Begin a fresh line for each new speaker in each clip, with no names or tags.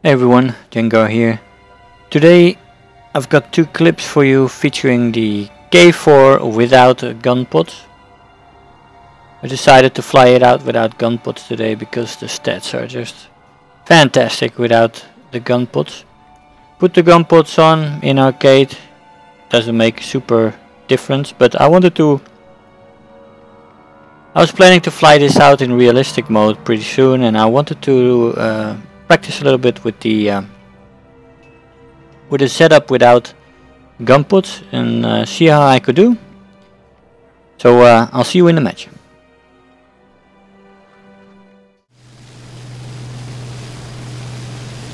Hey everyone, Jengar here. Today I've got two clips for you featuring the K4 without gun pods. I decided to fly it out without gun pods today because the stats are just fantastic without the gun pods. Put the gun pods on in arcade, doesn't make super difference, but I wanted to I was planning to fly this out in realistic mode pretty soon and I wanted to uh, practice a little bit with the uh, with the setup without gun and uh, see how I could do. So uh, I'll see you in the match.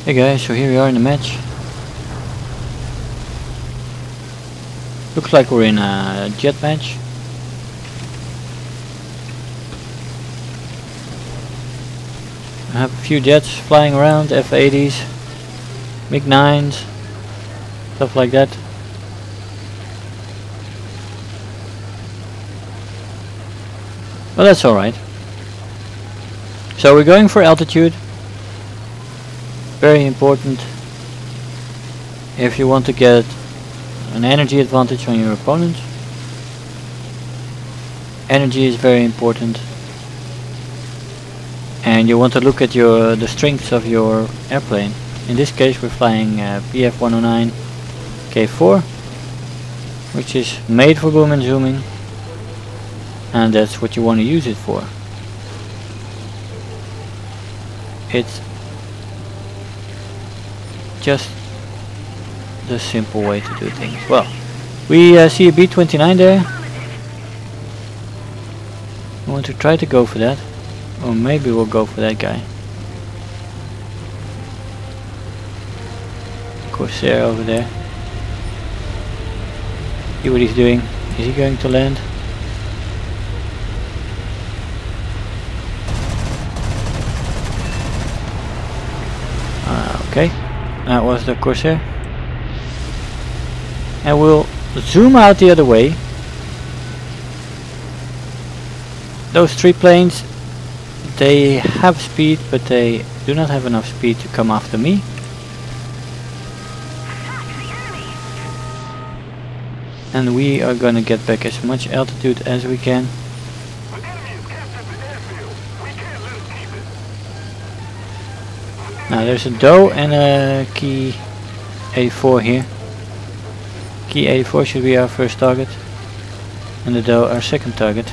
Hey guys, so here we are in the match. Looks like we're in a jet match. I have a few jets flying around, F-80s, MiG-9s, stuff like that. Well, that's alright. So we're going for altitude. Very important if you want to get an energy advantage on your opponent. Energy is very important and you want to look at your the strengths of your airplane. In this case we're flying uh, BF-109 K4 which is made for boom and zooming and that's what you want to use it for. It's just the simple way to do things. Well, we uh, see a B-29 there. I want to try to go for that. Or maybe we'll go for that guy. Corsair over there. See what he's doing. Is he going to land? Uh, okay, that was the Corsair. And we'll zoom out the other way. Those three planes they have speed, but they do not have enough speed to come after me. And we are gonna get back as much altitude as we can. Now there's a doe and a key A4 here. Key A4 should be our first target. And the doe our second target.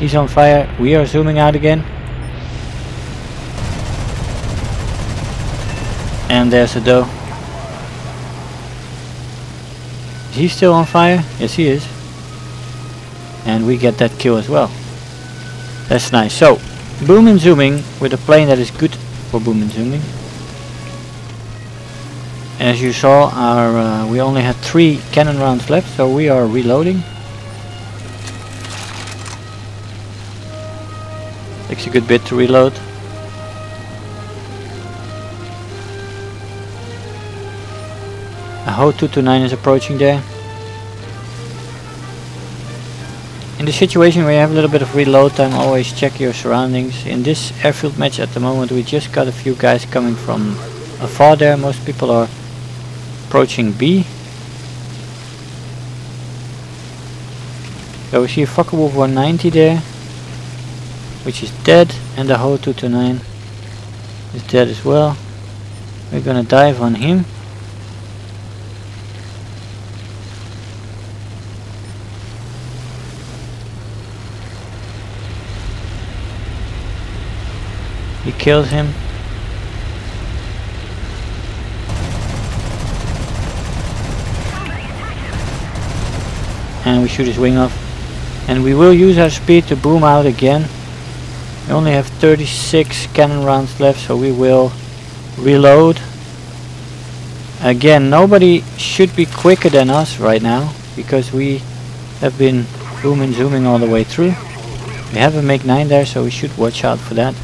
He's on fire. We are zooming out again. And there's a doe. Is he still on fire? Yes he is. And we get that kill as well. That's nice. So, boom and zooming with a plane that is good for boom and zooming. As you saw, our uh, we only had three cannon rounds left, so we are reloading. Takes a good bit to reload. A HO 229 is approaching there. In the situation where you have a little bit of reload time, always check your surroundings. In this airfield match at the moment we just got a few guys coming from afar there. Most people are approaching B. So we see a Focke-Wulf 190 there which is dead and the HO 229 is dead as well. We're gonna dive on him. He kills him. And we shoot his wing off. And we will use our speed to boom out again we only have 36 cannon rounds left, so we will reload. Again, nobody should be quicker than us right now, because we have been booming zooming all the way through. We have a MiG-9 there, so we should watch out for that.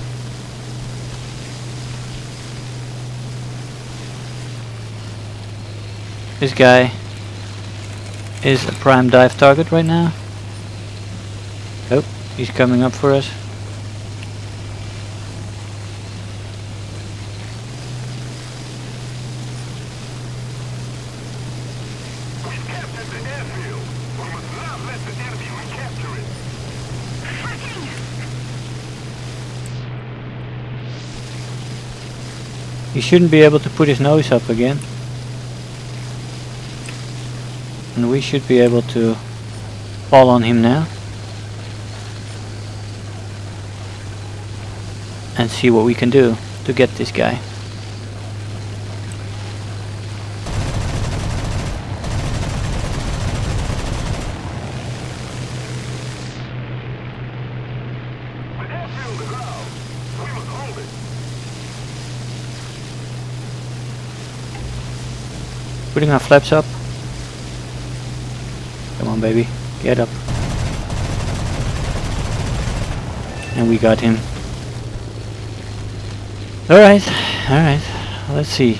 This guy is a prime dive target right now. Oh, he's coming up for us. He shouldn't be able to put his nose up again. And we should be able to fall on him now. And see what we can do to get this guy. Putting our flaps up. Come on baby, get up. And we got him. Alright, alright. Let's see.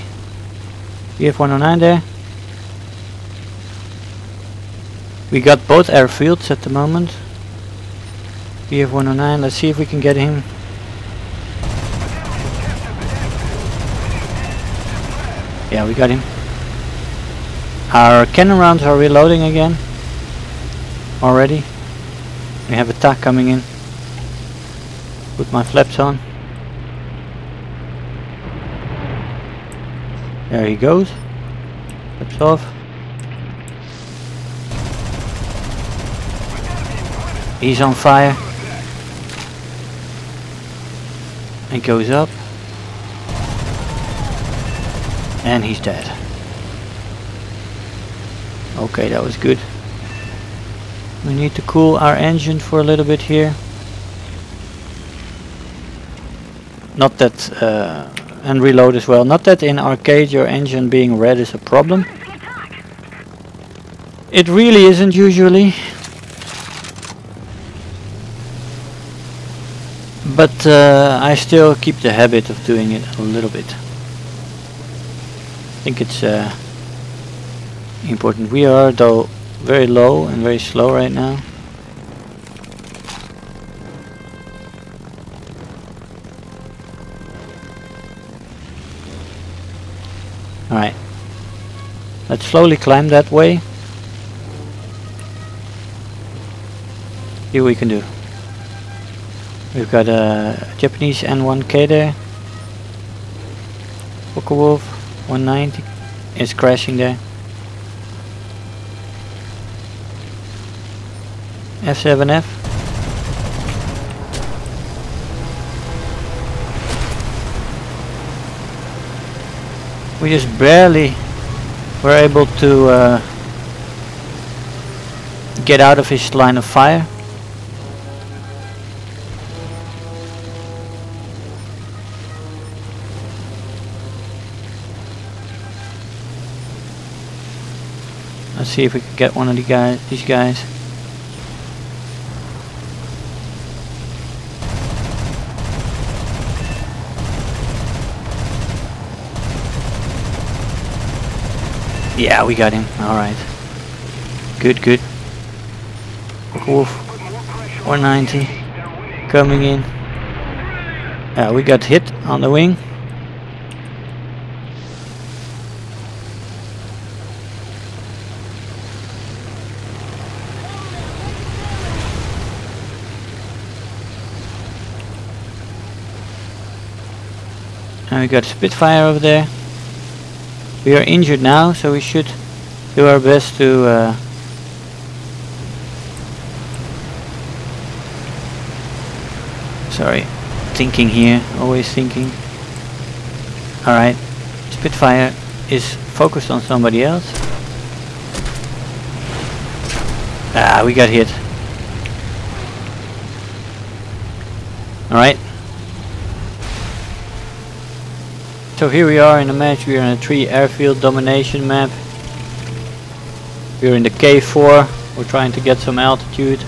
BF-109 there. We got both airfields at the moment. BF-109, let's see if we can get him. Yeah, we got him. Our cannon rounds are reloading again. Already. We have a attack coming in. Put my flaps on. There he goes. Flaps off. He's on fire. He goes up. And he's dead. Okay, that was good. We need to cool our engine for a little bit here. Not that, uh, and reload as well. Not that in arcade your engine being red is a problem. It really isn't usually. But uh, I still keep the habit of doing it a little bit. I think it's uh, important. We are though very low and very slow right now. Alright. Let's slowly climb that way. See what we can do. We've got a Japanese N1K there. Focke-Wulf 190 is crashing there. F7F. We just barely were able to uh, get out of his line of fire. Let's see if we can get one of the guys, these guys. Yeah, we got him. Alright. Good, good. Wulf. 190. Coming in. Yeah, we got hit on the wing. And we got Spitfire over there. We are injured now, so we should do our best to uh, sorry thinking here always thinking. Alright Spitfire is focused on somebody else. Ah we got hit. Alright So here we are in a match, we are in a 3 airfield domination map. We're in the K4, we're trying to get some altitude.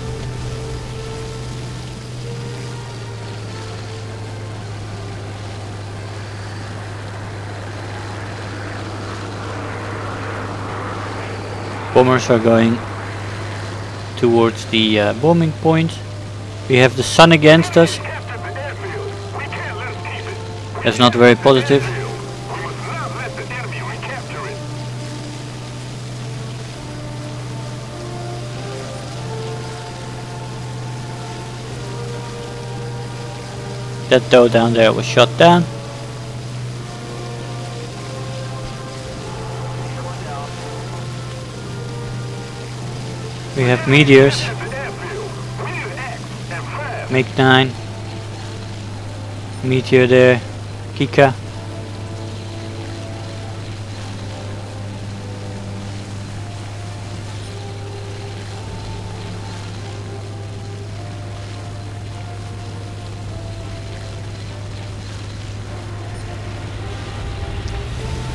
Bombers are going towards the uh, bombing point. We have the sun against us. That's not very positive. That door down there was shut down. We have meteors. MiG 9. Meteor there. Kikka.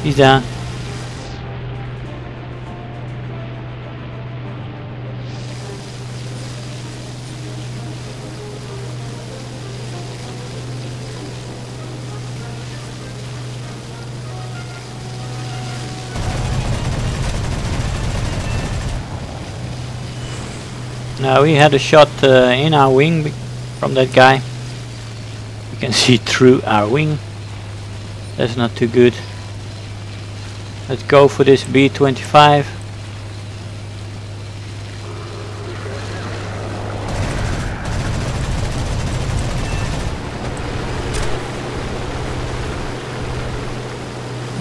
He's down. Now we had a shot uh, in our wing from that guy. You can see through our wing. That's not too good. Let's go for this B-25.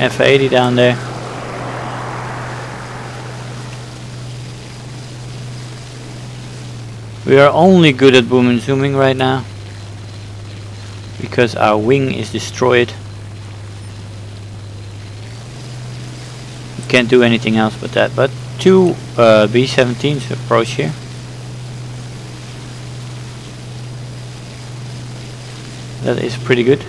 F-80 down there. We are only good at boom and zooming right now because our wing is destroyed. Can't do anything else but that. But two uh, B-17s approach here. That is pretty good.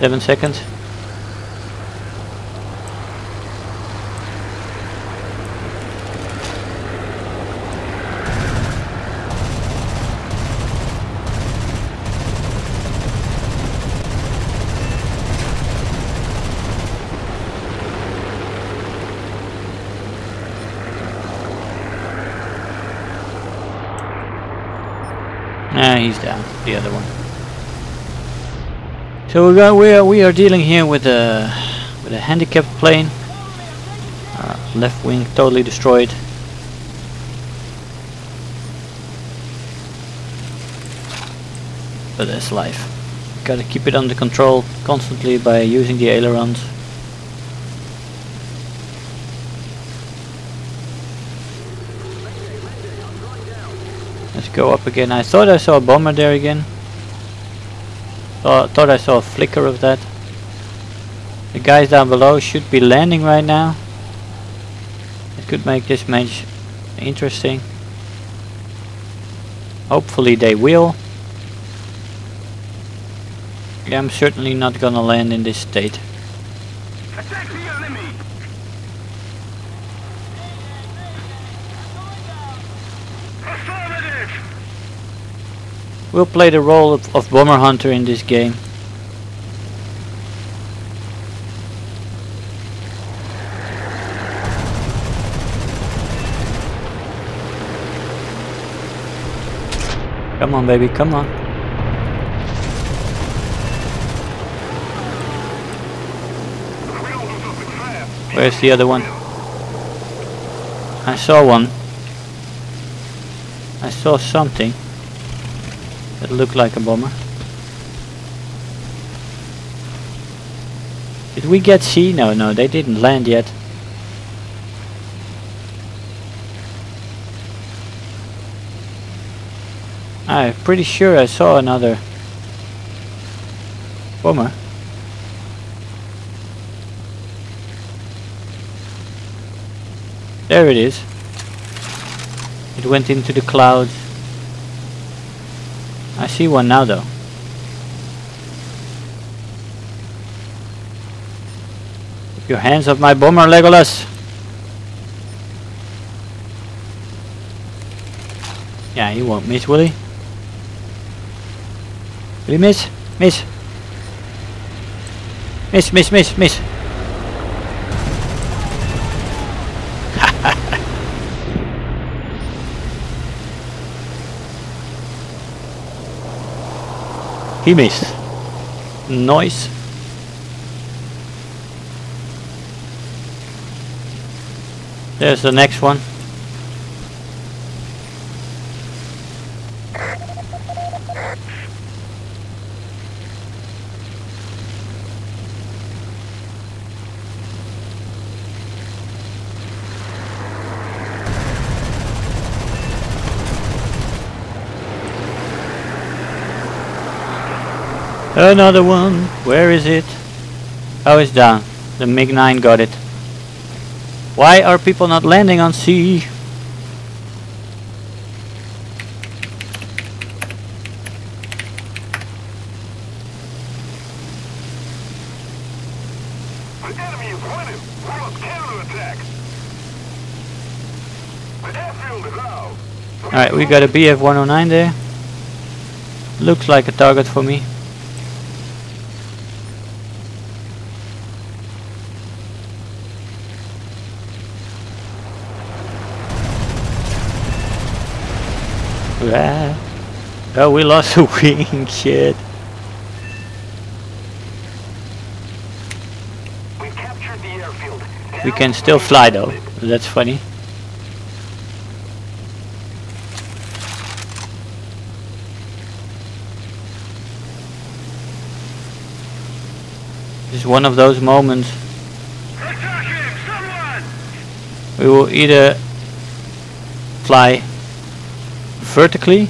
Seven seconds. Nah, he's down. The other one. So we got we are we are dealing here with a with a handicapped plane. Uh, left wing totally destroyed. But that's life. Gotta keep it under control constantly by using the ailerons. Let's go up again. I thought I saw a bomber there again. Thought, thought I saw a flicker of that. The guys down below should be landing right now. It could make this match interesting. Hopefully they will. I'm certainly not gonna land in this state. We'll play the role of, of bomber hunter in this game. Come on baby, come on. Where's the other one? I saw one. I saw something. It looked like a bomber. Did we get C? No, no, they didn't land yet. Ah, I'm pretty sure I saw another bomber. There it is. It went into the clouds. See one now though. Keep your hands off my bomber, Legolas! Yeah, he won't miss, will he? Will he miss? Miss. Miss, miss, miss, miss. He missed. Noise. There's the next one. Another one. Where is it? Oh, it's down. The MiG-9 got it. Why are people not landing on sea?
The enemy is winning. We must counterattack. The airfield is out.
Alright, we got a BF-109 there. Looks like a target for me. Ah. Oh, we lost a wing, shit.
We captured the airfield.
We
Now
can still fly though, that's funny. This is one of those moments we will either fly vertically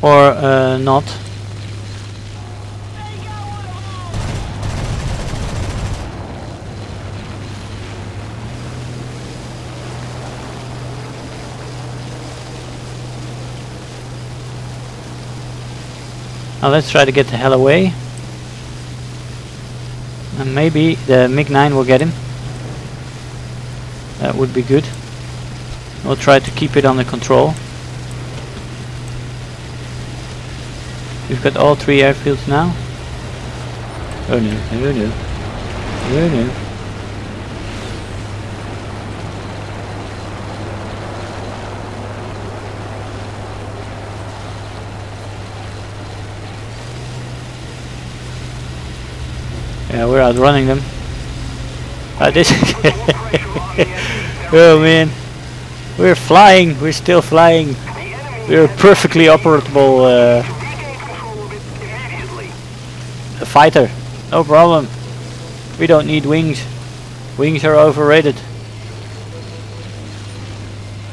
or uh, not. Now let's try to get the hell away. And maybe the MiG-9 will get him. That would be good. We'll try to keep it under control. We've got all three airfields now. Oh no, oh no. Oh no. Yeah, we're outrunning them. Uh, this oh man, we're flying. We're still flying. We're perfectly operable uh, fighter. No problem. We don't need wings. Wings are overrated.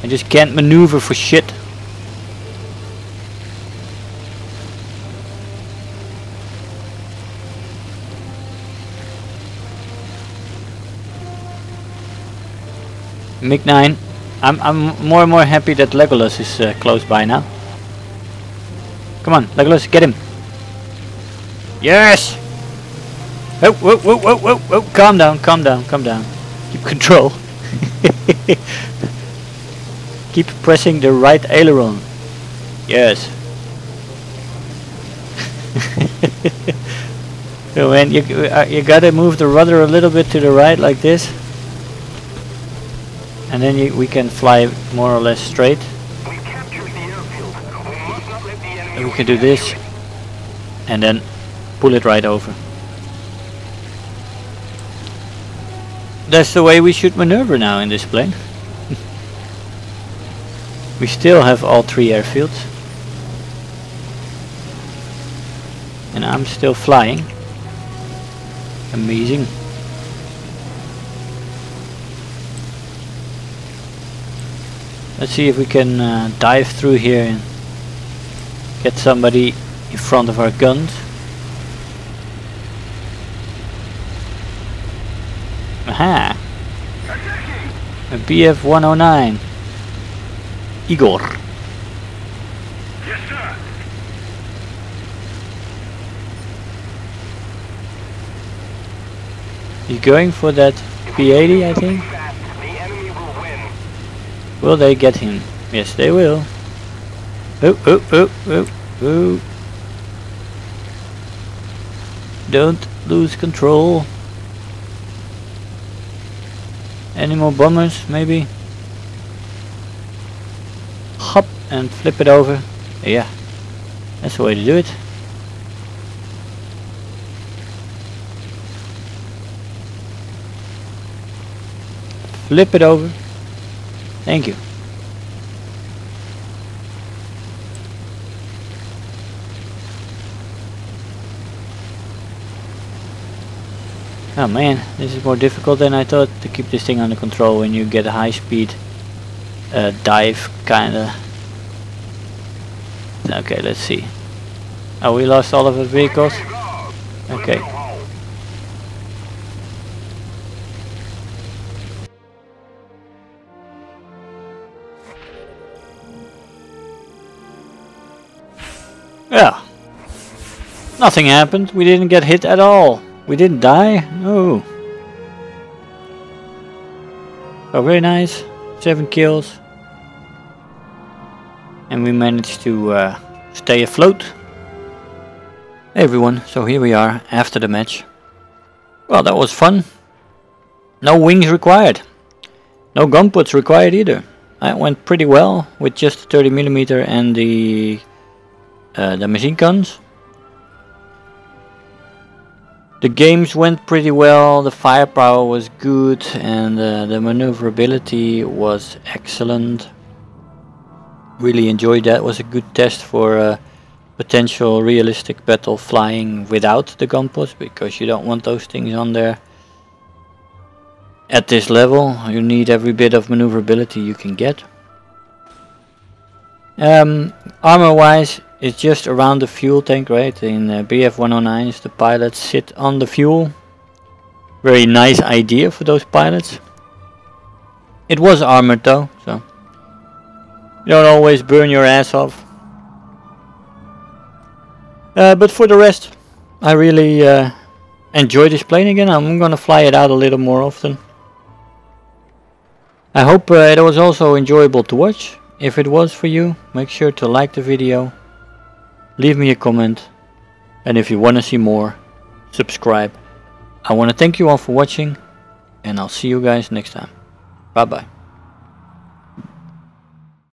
I just can't maneuver for shit. MiG-9. I'm I'm more and more happy that Legolas is uh, close by now. Come on, Legolas, get him. Yes. Oh, whoa, whoa, whoa, whoa, whoa! Calm down, calm down, calm down. Keep control. Keep pressing the right aileron. Yes. so man, you uh, you gotta move the rudder a little bit to the right like this, and then you, we can fly more or less straight.
We we
can do this, and then pull it right over. That's the way we should maneuver now in this plane. we still have all three airfields. And I'm still flying. Amazing. Let's see if we can uh, dive through here and get somebody in front of our guns. Aha! A BF-109. Igor.
Yes,
sir. You going for that P-80, I think?
Will
they get him? Yes they will. Oh oh oh oh oh. Don't lose control. Any more bombers maybe? Hop and flip it over. Yeah. That's the way to do it. Flip it over. Thank you. Oh man, this is more difficult than I thought to keep this thing under control when you get a high speed uh, dive kinda. Okay, let's see. Oh, we lost all of our vehicles? Okay. Nothing happened. We didn't get hit at all. We didn't die. No. Oh, very nice. Seven kills. And we managed to uh, stay afloat. Hey everyone, so here we are after the match. Well, that was fun. No wings required. No gun pods required either. That went pretty well with just the 30mm and the uh, the machine guns. The games went pretty well, the firepower was good and uh, the maneuverability was excellent. Really enjoyed that, was a good test for a potential realistic battle flying without the gunpods because you don't want those things on there. At this level you need every bit of maneuverability you can get. Um, armor wise it's just around the fuel tank, right? In uh, BF-109s, the pilots sit on the fuel. Very nice idea for those pilots. It was armored though, so you don't always burn your ass off. Uh, but for the rest, I really uh, enjoy this plane again. I'm gonna fly it out a little more often. I hope uh, it was also enjoyable to watch. If it was for you, make sure to like the video leave me a comment and if you want to see more subscribe. I want to thank you all for watching and I'll see you guys next time. Bye bye